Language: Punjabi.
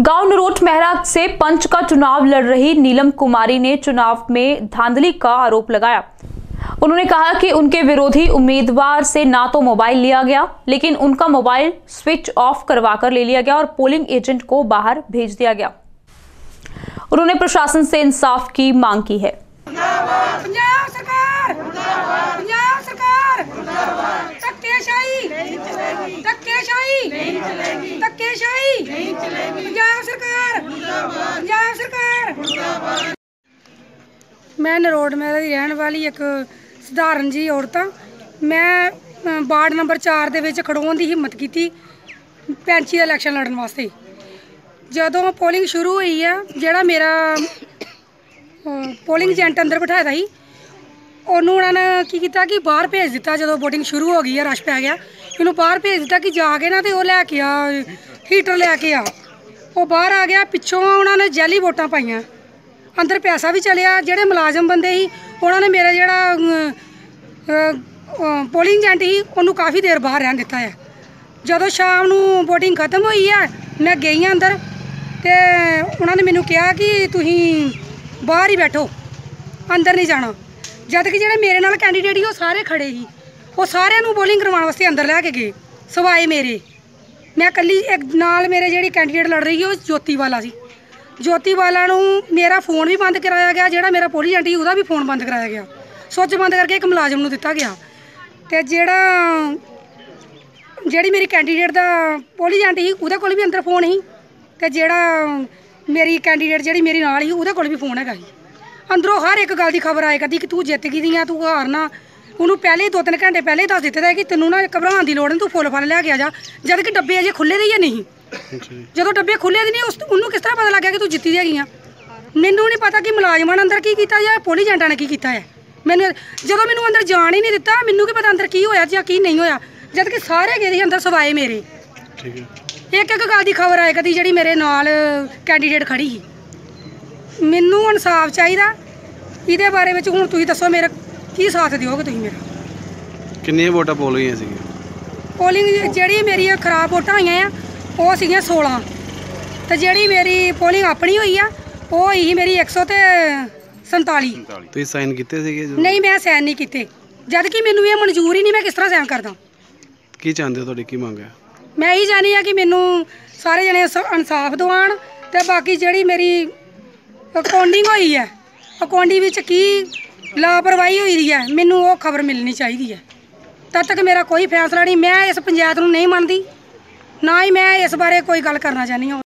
गाँव नरोट मेहरा से पंच का चुनाव लड़ रही नीलम कुमारी ने चुनाव में धांधली का आरोप लगाया। उन्होंने कहा कि उनके विरोधी उम्मीदवार से ना तो मोबाइल लिया गया लेकिन उनका मोबाइल स्विच ऑफ़ करवाकर ले लिया गया और पोलिंग एजेंट को बाहर भेज दिया गया। उन्होंने प्रशासन से इंसाफ की मांग की है। ਧੱਕੇਸ਼ਾਹੀ ਧੱਕੇਸ਼ਾਹੀ ਧੱਕੇਸ਼ਾਹੀ ਪੰਜਾਬ ਸਰਕਾਰ। ਪੰਜਾਬ ਸਰਕਾਰ। ਮੈਂ ਨਰੋੜ ਮਹਿਰਾ ਦੀ ਰਹਿਣ ਵਾਲੀ ਇੱਕ ਸਧਾਰਨ ਜੀ ਔਰਤ ਹਾਂ। ਮੈਂ ਅ, ਵਾਰਡ ਨੰਬਰ 4 ਦੇ ਵਿੱਚ ਖੜੋਣ ਦੀ ਹਿੰਮਤ ਕੀਤੀ ਪੈਂਚੀ ਦਾ ਇਲੈਕਸ਼ਨ ਲੜਨ ਵਾਸਤੇ। ਜਦੋਂ ਪੋਲਿੰਗ ਸ਼ੁਰੂ ਹੋਈ ਆ ਜਿਹੜਾ ਮੇਰਾ ਪੋਲਿੰਗ ਏਜੰਟ ਅੰਦਰ ਬਿਠਾਇਆ ਸੀ ਉਹਨੂੰ ਉਹਨਾਂ ਨੇ ਕੀ ਕੀਤਾ ਕਿ ਬਾਹਰ ਭੇਜ ਦਿੱਤਾ ਜਦੋਂ VOTING ਸ਼ੁਰੂ ਹੋ ਗਈ ਹੈ ਰਸ਼ ਪੈ ਗਿਆ। ਇਹਨੂੰ ਬਾਹਰ ਭੇਜ ਦਿੱਤਾ ਕਿ ਜਾ ਕੇ ਨਾ ਤੇ ਉਹ ਲੈ ਕੇ ਆ ਹੀਟਰ ਲੈ ਕੇ ਆ। ਉਹ ਬਾਹਰ ਆ ਗਿਆ, ਪਿੱਛੋਂ ਉਹਨਾਂ ਨੇ ਜੈਲੀ ਵੋਟਾਂ ਪਾਈਆਂ। ਅੰਦਰ ਪੈਸਾ ਵੀ ਚਲਿਆ, ਜਿਹੜੇ ਮੁਲਾਜ਼ਮ ਬੰਦੇ ਸੀ, ਉਹਨਾਂ ਨੇ ਮੇਰਾ ਜਿਹੜਾ ਪੋਲਿੰਗ ਏਜੰਟ ਸੀ, ਉਹਨੂੰ ਕਾਫੀ ਦੇਰ ਬਾਹਰ ਰਹਿਣ ਦਿੱਤਾ ਹੈ। ਜਦੋਂ ਸ਼ਾਮ ਨੂੰ VOTING ਖਤਮ ਹੋਈ ਹੈ, ਮੈਂ ਗਈ ਆ ਅੰਦਰ ਤੇ ਉਹਨਾਂ ਨੇ ਮੈਨੂੰ ਕਿਹਾ ਕਿ ਤੁਸੀਂ ਬਾਹਰ ਹੀ ਬੈਠੋ, ਅੰਦਰ ਨਹੀਂ ਜਾਣਾ। ਜਦ ਕਿ ਜਿਹੜੇ ਮੇਰੇ ਨਾਲ ਕੈਂਡੀਡੇਟ ਸੀ, ਉਹ ਸਾਰੇ ਖੜੇ ਸੀ। ਉਹ ਸਾਰਿਆਂ ਨੂੰ ਬੋਲਿੰਗ ਕਰਵਾਉਣ ਵਾਸਤੇ ਅੰਦਰ ਲੈ ਕੇ ਗਏ। ਸਵਾਏ ਮੇਰੇ। ਮੈਂ ਇਕੱਲੀ ਇੱਕ ਨਾਲ ਮੇਰੇ ਜਿਹੜੀ ਕੈਂਡੀਡੇਟ ਲੜ ਰਹੀ ਸੀ, ਉਹ ਜੋਤੀ ਵਾਲਾ ਸੀ। ਜੋਤੀ ਵਾਲਾ ਨੂੰ ਮੇਰਾ ਫੋਨ ਵੀ ਬੰਦ ਕਰਾਇਆ ਗਿਆ, ਜਿਹੜਾ ਮੇਰਾ ਪੋਲੀ ਏਜੰਟ ਸੀ, ਉਹਦਾ ਵੀ ਫੋਨ ਬੰਦ ਕਰਾਇਆ ਗਿਆ। ਸੁੱਚ ਬੰਦ ਕਰਕੇ ਇੱਕ ਮੁਲਾਜ਼ਮ ਨੂੰ ਦਿੱਤਾ ਗਿਆ। ਤੇ ਜਿਹੜਾ, ਜਿਹੜੀ ਮੇਰੀ ਕੈਂਡੀਡੇਟ ਦਾ ਪੋਲੀ ਏਜੰਟ ਸੀ, ਉਹਦੇ ਕੋਲ ਵੀ ਅੰਦਰ ਫੋਨ ਸੀ। ਤੇ ਜਿਹੜਾ ਮੇਰੀ ਕੈਂਡੀਡੇਟ ਜਿਹੜੀ ਮੇਰੇ ਨਾਲ ਸੀ, ਉਹਦੇ ਕੋਲ ਵੀ ਫੋਨ ਹੈਗਾ ਸੀ। ਅੰਦਰੋਂ ਹਰ ਇੱਕ ਗੱਲ ਦੀ ਖਬਰ ਆਏ ਕਰਦੀ ਕਿ ਤੂੰ ਜਿੱਤ ਗਈ ਦੀ ਆ ਤੂੰ ਹਾਰਨਾ। ਉਹਨੂੰ ਪਹਿਲੇ ਹੀ ਦੋ ਤਿੰਨ ਘੰਟੇ ਪਹਿਲੇ ਹੀ ਦੱਸ ਦਿੱਤਾ ਦਾ ਕਿ ਤੈਨੂੰ ਨਾ ਘਬਰਾਉਣ ਦੀ ਲੋੜ ਨਹੀਂ ਤੂੰ ਫੁੱਲ ਫਲ ਲੈ ਕੇ ਆ ਜਾ। ਜਦ ਕਿ ਡੱਬੇ ਅਜੇ ਖੁੱਲੇ ਦੇ ਹੀ ਨਹੀਂ। ਜਦੋਂ ਡੱਬੇ ਖੁੱਲੇ ਦੇ ਨਹੀਂ ਉਸ ਉਹਨੂੰ ਕਿਸ ਤਰ੍ਹਾਂ ਪਤਾ ਲੱਗਿਆ ਕਿ ਤੂੰ ਜਿੱਤੀ ਦੀ ਹੈਗੀ ਆ? ਮੈਨੂੰ ਨਹੀਂ ਪਤਾ ਕਿ ਮੁਲਾਜ਼ਮਾਂ ਨੇ ਅੰਦਰ ਕੀ ਕੀਤਾ ਜਾਂ ਪੋਲੀ ਏਜੰਟਾਂ ਨੇ ਕੀ ਕੀਤਾ ਹੈ। ਮੈਨੂੰ ਜਦੋਂ ਮੈਨੂੰ ਅੰਦਰ ਜਾਣ ਹੀ ਨਹੀਂ ਦਿੱਤਾ ਮੈਨੂੰ ਕੀ ਪਤਾ ਅੰਦਰ ਕੀ ਹੋਇਆ ਜਾਂ ਕੀ ਨਹੀਂ ਹੋਇਆ। ਜਦ ਕਿ ਸਾਰੇ ਗਏ ਸੀ ਅੰਦਰ ਸਵਾਏ ਮੇਰੇ। ਠੀਕ ਹੈ। ਇੱਕ ਇੱਕ ਗੱਲ ਦੀ ਖਬਰ ਆਏ ਕਦੀ ਜਿਹੜੀ ਮੇਰੇ ਨਾਲ ਕੈਂਡੀਡੇਟ ਖੜੀ ਸੀ। ਮੈਨੂੰ ਇਨਸਾਫ ਚਾਹੀਦਾ। ਇਹਦੇ ਬਾਰੇ ਵਿੱਚ ਹੁਣ ਤੁਸੀਂ ਦੱਸੋ ਮੇਰਾ ਕੀ ਸਾਥ ਦਿਓਗੇ ਤੁਸੀਂ ਮੇਰਾ? ਕਿੰਨੀਆਂ ਵੋਟਾਂ ਪੋਲ ਗਈਆਂ ਸੀਗੀਆਂ? ਪੋਲਿੰਗ ਜਿਹੜੀ ਮੇਰੀ ਖਰਾਬ ਵੋਟਾਂ ਹੋਈਆਂ ਆ ਉਹ ਸੀਗੀਆਂ 16 ਤੇ ਜਿਹੜੀ ਮੇਰੀ ਪੋਲਿੰਗ ਆਪਣੀ ਹੋਈ ਆ ਉਹ ਸੀ ਮੇਰੀ 100 ਤੇ 47 ਤੁਸੀਂ ਸਾਈਨ ਕੀਤੇ ਸੀਗੇ ਜਦੋਂ? ਨਹੀਂ ਮੈਂ ਸਾਈਨ ਨਹੀਂ ਕੀਤੇ। ਜਦ ਕਿ ਮੈਨੂੰ ਇਹ ਮਨਜ਼ੂਰ ਹੀ ਨਹੀਂ ਮੈਂ ਕਿਸ ਤਰ੍ਹਾਂ ਸਾਈਨ ਕਰਦਾ। ਕੀ ਚਾਹੁੰਦੇ ਹੋ ਤੁਹਾਡੀ? ਕੀ ਮੰਗ ਹੈ? ਮੈਂ ਇਹੀ ਚਾਹੁੰਦੀ ਆ ਕਿ ਮੈਨੂੰ ਸਾਰੇ ਜਣੇ ਸ- ਇਨਸਾਫ ਦਿਵਾਉਣ ਤੇ ਬਾਕੀ ਜਿਹੜੀ ਮੇਰੀ ਅਕਾਊਂਟਿੰਗ ਹੋਈ ਹੈ। ਅਕਾਊਂਟਿੰਗ ਵਿੱਚ ਕੀ ਲਾਪਰਵਾਹੀ ਹੋਈ ਦੀ ਹੈ, ਮੈਨੂੰ ਉਹ ਖਬਰ ਮਿਲਣੀ ਚਾਹੀਦੀ ਹੈ। ਤਦ ਤੱਕ ਮੇਰਾ ਕੋਈ ਫੈਸਲਾ ਨਹੀਂ, ਮੈਂ ਇਸ ਪੰਚਾਇਤ ਨੂੰ ਨਹੀਂ ਮੰਨਦੀ, ਨਾ ਹੀ ਮੈਂ ਇਸ ਬਾਰੇ ਕੋਈ ਗੱਲ ਕਰਨਾ ਚਾਹੁੰਦੀ ਹਾਂ।